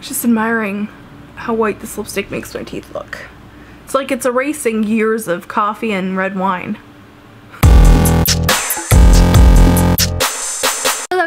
Just admiring how white this lipstick makes my teeth look. It's like it's erasing years of coffee and red wine.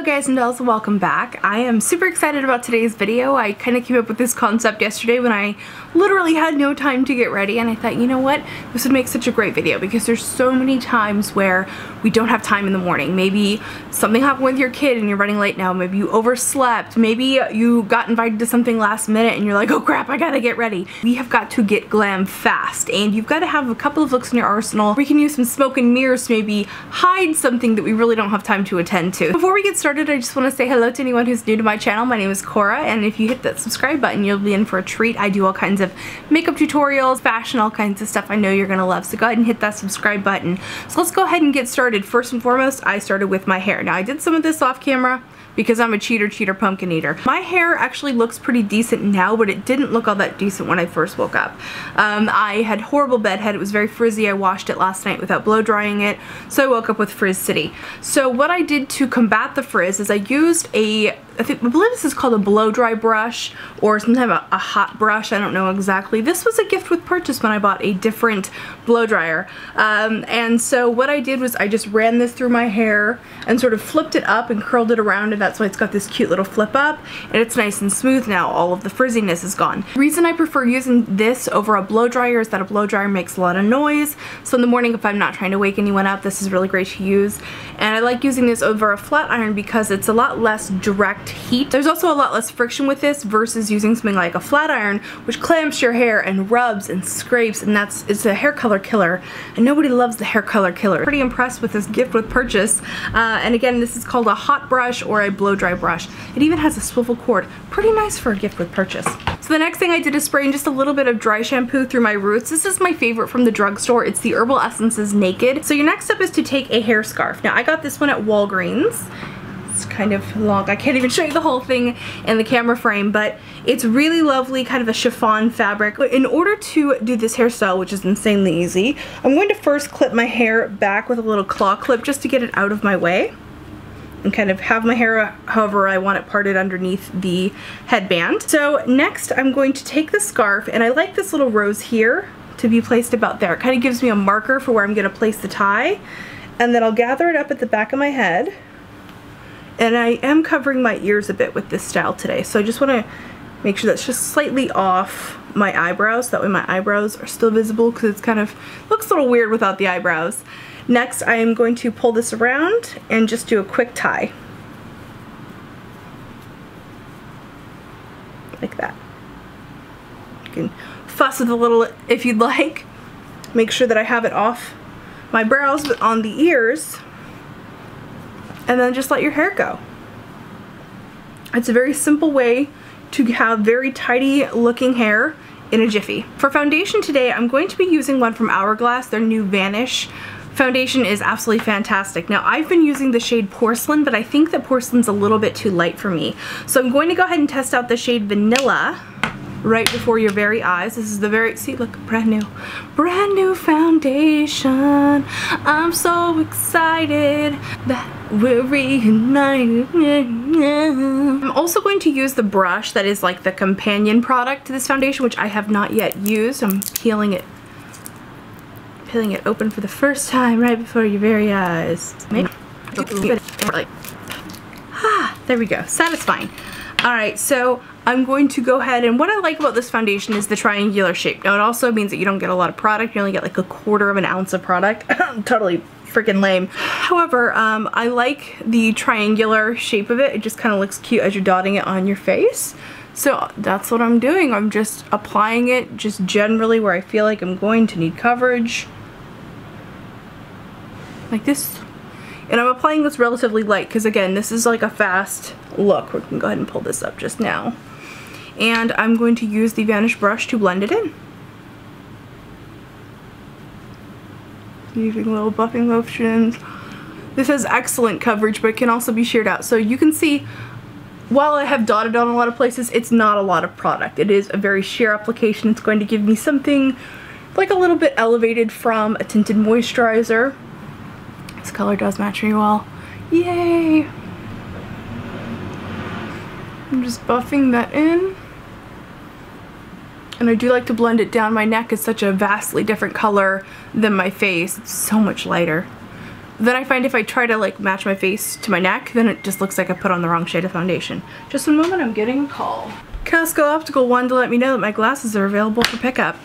Guys and dolls, welcome back. I am super excited about today's video. I kind of came up with this concept yesterday when I literally had no time to get ready and I thought, you know what, this would make such a great video because there's so many times where we don't have time in the morning. Maybe something happened with your kid and you're running late now. Maybe you overslept. Maybe you got invited to something last minute and you're like, oh crap, I gotta get ready. We have got to get glam fast and you've got to have a couple of looks in your arsenal. We can use some smoke and mirrors to maybe hide something that we really don't have time to attend to. Before we get started, started, I just want to say hello to anyone who's new to my channel. My name is Cora, and if you hit that subscribe button, you'll be in for a treat. I do all kinds of makeup tutorials, fashion, all kinds of stuff I know you're going to love. So go ahead and hit that subscribe button. So let's go ahead and get started. First and foremost, I started with my hair. Now, I did some of this off camera because I'm a cheater, cheater, pumpkin eater. My hair actually looks pretty decent now, but it didn't look all that decent when I first woke up. Um, I had horrible bedhead. It was very frizzy. I washed it last night without blow drying it, so I woke up with Frizz City. So what I did to combat the frizz is I used a I think I believe this is called a blow dry brush or sometimes a, hot brush I don't know exactly. This was a gift with purchase when I bought a different blow dryer. Um, and so what I did was I just ran this through my hair and sort of flipped it up and curled it around and that's why it's got this cute little flip up and it's nice and smooth now. All of the frizziness is gone. The reason I prefer using this over a blow dryer is that a blow dryer makes a lot of noise. So in the morning if I'm not trying to wake anyone up this is really great to use. And I like using this over a flat iron because it's a lot less direct heat. There's also a lot less friction with this versus using something like a flat iron which clamps your hair and rubs and scrapes and that's it's a hair color killer and nobody loves the hair color killer. Pretty impressed with this gift with purchase uh, and again this is called a hot brush or a blow dry brush. It even has a swivel cord. Pretty nice for a gift with purchase. So the next thing I did is spray in just a little bit of dry shampoo through my roots. This is my favorite from the drugstore. It's the Herbal Essences Naked. So your next step is to take a hair scarf. Now I got this one at Walgreens it's kind of long. I can't even show you the whole thing in the camera frame, but it's really lovely, kind of a chiffon fabric. In order to do this hairstyle, which is insanely easy, I'm going to first clip my hair back with a little claw clip just to get it out of my way and kind of have my hair however I want it parted underneath the headband. So next I'm going to take the scarf and I like this little rose here to be placed about there. It kind of gives me a marker for where I'm going to place the tie and then I'll gather it up at the back of my head and I am covering my ears a bit with this style today. So I just want to make sure that's just slightly off my eyebrows. That way my eyebrows are still visible because it's kind of looks a little weird without the eyebrows. Next, I am going to pull this around and just do a quick tie. Like that. You can fuss with a little if you'd like. Make sure that I have it off my brows, but on the ears, and then just let your hair go. It's a very simple way to have very tidy looking hair in a jiffy. For foundation today, I'm going to be using one from Hourglass, their new Vanish foundation is absolutely fantastic. Now I've been using the shade Porcelain, but I think that Porcelain's a little bit too light for me. So I'm going to go ahead and test out the shade Vanilla right before your very eyes. This is the very, see look, brand new, brand new foundation. I'm so excited that we're reunited. I'm also going to use the brush that is like the companion product to this foundation, which I have not yet used. I'm peeling it peeling it open for the first time right before your very eyes. Ah, there we go. Satisfying. Alright, so I'm going to go ahead and what I like about this foundation is the triangular shape. Now it also means that you don't get a lot of product. You only get like a quarter of an ounce of product. totally freaking lame. However, um, I like the triangular shape of it. It just kind of looks cute as you're dotting it on your face. So that's what I'm doing. I'm just applying it just generally where I feel like I'm going to need coverage. Like this. And I'm applying this relatively light because again, this is like a fast look. We can go ahead and pull this up just now. And I'm going to use the Vanish brush to blend it in. Using little buffing motions. This has excellent coverage, but it can also be sheared out. So you can see, while I have dotted on a lot of places, it's not a lot of product. It is a very sheer application. It's going to give me something like a little bit elevated from a tinted moisturizer. This color does match me well. Yay! I'm just buffing that in. And I do like to blend it down. My neck is such a vastly different color than my face. It's so much lighter. Then I find if I try to like match my face to my neck, then it just looks like I put on the wrong shade of foundation. Just a moment, I'm getting a call. Casco Optical wanted to let me know that my glasses are available for pickup.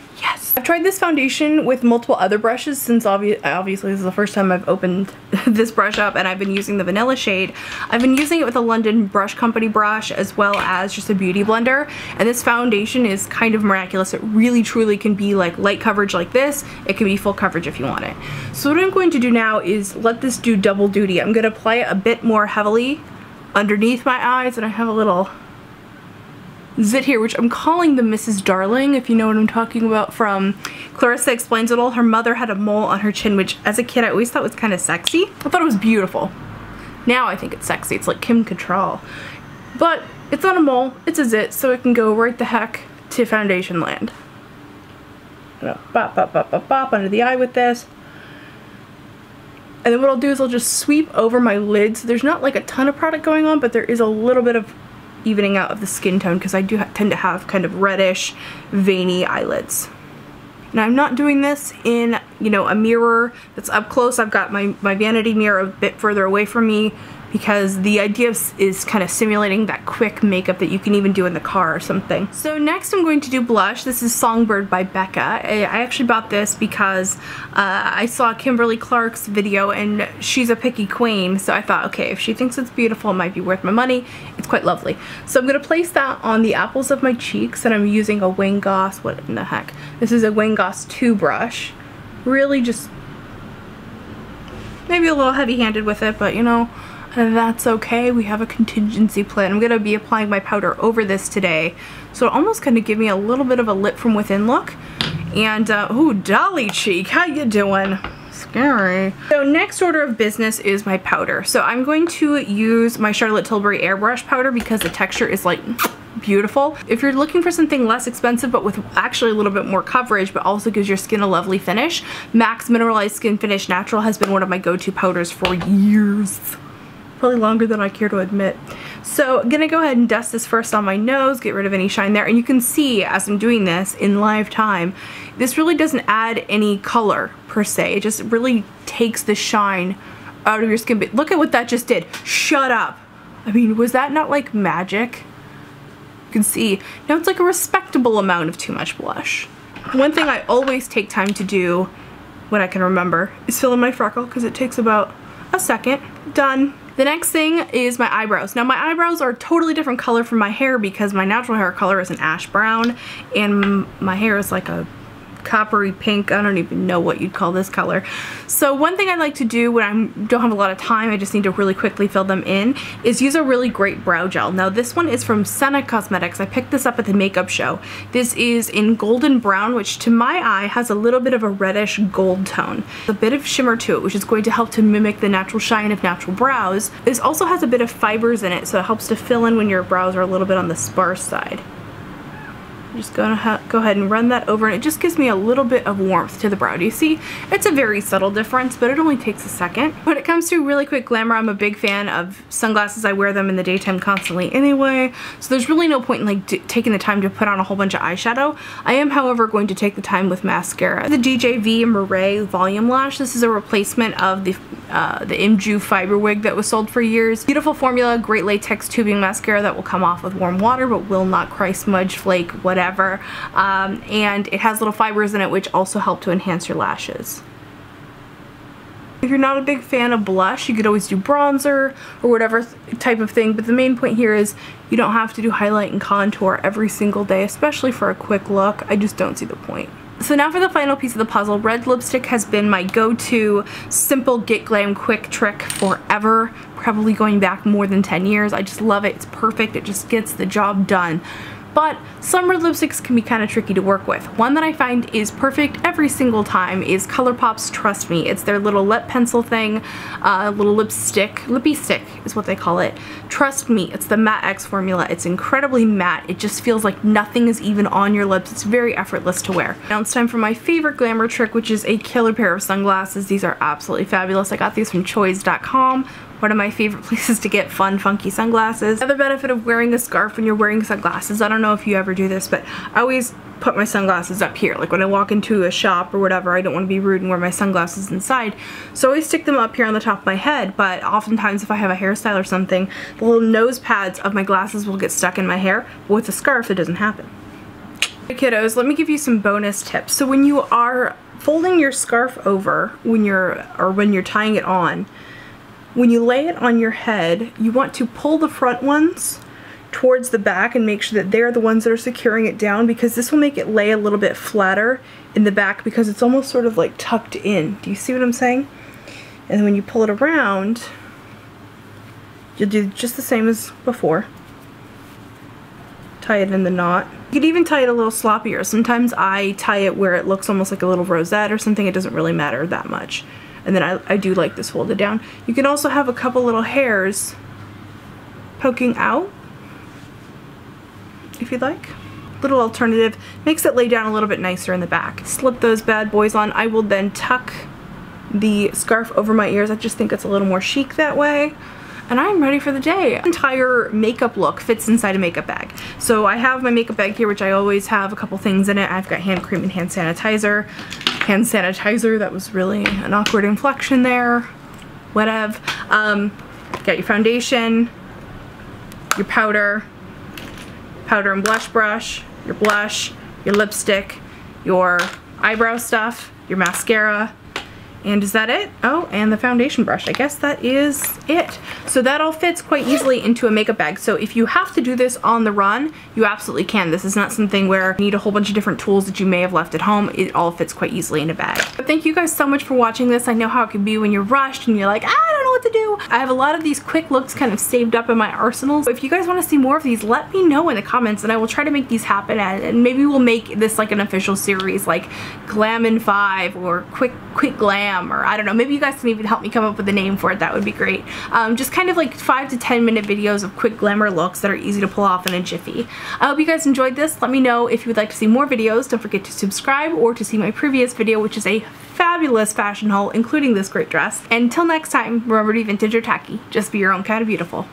I've tried this foundation with multiple other brushes since obvi obviously this is the first time I've opened this brush up and I've been using the vanilla shade. I've been using it with a London Brush Company brush as well as just a beauty blender and this foundation is kind of miraculous. It really truly can be like light coverage like this. It can be full coverage if you want it. So what I'm going to do now is let this do double duty. I'm going to apply it a bit more heavily underneath my eyes and I have a little zit here, which I'm calling the Mrs. Darling, if you know what I'm talking about from Clarissa Explains It All. Her mother had a mole on her chin, which as a kid I always thought was kind of sexy. I thought it was beautiful. Now I think it's sexy. It's like Kim Cattrall. But it's not a mole, it's a zit, so it can go right the heck to foundation land. Bop, bop, bop, bop, bop under the eye with this. And then what I'll do is I'll just sweep over my lids. There's not like a ton of product going on, but there is a little bit of evening out of the skin tone because I do tend to have kind of reddish, veiny eyelids. Now I'm not doing this in, you know, a mirror that's up close. I've got my, my vanity mirror a bit further away from me because the idea is kind of simulating that quick makeup that you can even do in the car or something. So next I'm going to do blush. This is Songbird by Becca. I actually bought this because uh, I saw Kimberly Clark's video and she's a picky queen so I thought okay if she thinks it's beautiful it might be worth my money. It's quite lovely. So I'm going to place that on the apples of my cheeks and I'm using a Wayne Goss, what in the heck? This is a Wayne Goss 2 brush. Really just maybe a little heavy-handed with it but you know that's okay. We have a contingency plan. I'm going to be applying my powder over this today. So it almost kind of give me a little bit of a lip from within look. And, uh, ooh, Dolly Cheek, how you doing? Scary. So next order of business is my powder. So I'm going to use my Charlotte Tilbury Airbrush powder because the texture is like beautiful. If you're looking for something less expensive but with actually a little bit more coverage but also gives your skin a lovely finish, MAC's Mineralized Skin Finish Natural has been one of my go-to powders for years probably longer than I care to admit. So I'm gonna go ahead and dust this first on my nose, get rid of any shine there, and you can see as I'm doing this in live time, this really doesn't add any color per se. It just really takes the shine out of your skin. But look at what that just did. Shut up. I mean, was that not like magic? You can see, now it's like a respectable amount of too much blush. One thing I always take time to do when I can remember is fill in my freckle because it takes about a second. Done. The next thing is my eyebrows. Now my eyebrows are totally different color from my hair because my natural hair color is an ash brown and my hair is like a coppery pink. I don't even know what you'd call this color. So one thing I like to do when I don't have a lot of time, I just need to really quickly fill them in, is use a really great brow gel. Now this one is from Senna Cosmetics. I picked this up at the makeup show. This is in golden brown, which to my eye has a little bit of a reddish gold tone. A bit of shimmer to it, which is going to help to mimic the natural shine of natural brows. This also has a bit of fibers in it, so it helps to fill in when your brows are a little bit on the sparse side just gonna go ahead and run that over and it just gives me a little bit of warmth to the brow. Do you see? It's a very subtle difference, but it only takes a second. When it comes to really quick glamour, I'm a big fan of sunglasses. I wear them in the daytime constantly anyway, so there's really no point in like taking the time to put on a whole bunch of eyeshadow. I am, however, going to take the time with mascara. The DJV Miray Volume Lash. This is a replacement of the uh, the Imju Fiber Wig that was sold for years. Beautiful formula, great latex tubing mascara that will come off with warm water but will not cry, smudge, flake, whatever whatever. Um, and it has little fibers in it which also help to enhance your lashes. If you're not a big fan of blush, you could always do bronzer or whatever type of thing, but the main point here is you don't have to do highlight and contour every single day, especially for a quick look. I just don't see the point. So now for the final piece of the puzzle, red lipstick has been my go-to simple get glam quick trick forever, probably going back more than 10 years. I just love it. It's perfect. It just gets the job done but red lipsticks can be kind of tricky to work with. One that I find is perfect every single time is ColourPop's Trust Me. It's their little lip pencil thing, uh, little lipstick, Lippie Stick is what they call it. Trust Me, it's the Matte X formula. It's incredibly matte. It just feels like nothing is even on your lips. It's very effortless to wear. Now it's time for my favorite glamour trick, which is a killer pair of sunglasses. These are absolutely fabulous. I got these from choice.com one of my favorite places to get fun, funky sunglasses. Another benefit of wearing a scarf when you're wearing sunglasses, I don't know if you ever do this, but I always put my sunglasses up here. Like when I walk into a shop or whatever, I don't want to be rude and wear my sunglasses inside. So I always stick them up here on the top of my head, but oftentimes if I have a hairstyle or something, the little nose pads of my glasses will get stuck in my hair. But with a scarf, it doesn't happen. Hey Kiddos, let me give you some bonus tips. So when you are folding your scarf over when you're or when you're tying it on, when you lay it on your head, you want to pull the front ones towards the back and make sure that they're the ones that are securing it down because this will make it lay a little bit flatter in the back because it's almost sort of like tucked in. Do you see what I'm saying? And when you pull it around, you'll do just the same as before. Tie it in the knot. You could even tie it a little sloppier. Sometimes I tie it where it looks almost like a little rosette or something. It doesn't really matter that much. And then I, I do like this folded down. You can also have a couple little hairs poking out if you'd like. Little alternative, makes it lay down a little bit nicer in the back. Slip those bad boys on. I will then tuck the scarf over my ears. I just think it's a little more chic that way. And I'm ready for the day. Entire makeup look fits inside a makeup bag. So I have my makeup bag here, which I always have a couple things in it. I've got hand cream and hand sanitizer. Hand sanitizer, that was really an awkward inflection there. Whatever. Um, got your foundation, your powder, powder and blush brush, your blush, your lipstick, your eyebrow stuff, your mascara, and is that it? Oh, and the foundation brush. I guess that is it. So that all fits quite easily into a makeup bag. So if you have to do this on the run, you absolutely can. This is not something where you need a whole bunch of different tools that you may have left at home. It all fits quite easily in a bag. But thank you guys so much for watching this. I know how it can be when you're rushed and you're like, I don't know what to do. I have a lot of these quick looks kind of saved up in my arsenal. So if you guys want to see more of these, let me know in the comments and I will try to make these happen and maybe we'll make this like an official series like Glam in 5 or Quick Quick Glam or I don't know, maybe you guys can even help me come up with a name for it, that would be great. Um, just kind of like 5 to 10 minute videos of quick glamour looks that are easy to pull off in a jiffy. I hope you guys enjoyed this. Let me know if you would like to see more videos. Don't forget to subscribe or to see my previous video which is a fabulous fashion haul including this great dress. And until next time, remember to be vintage or tacky. Just be your own kind of beautiful.